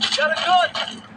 Got a gun!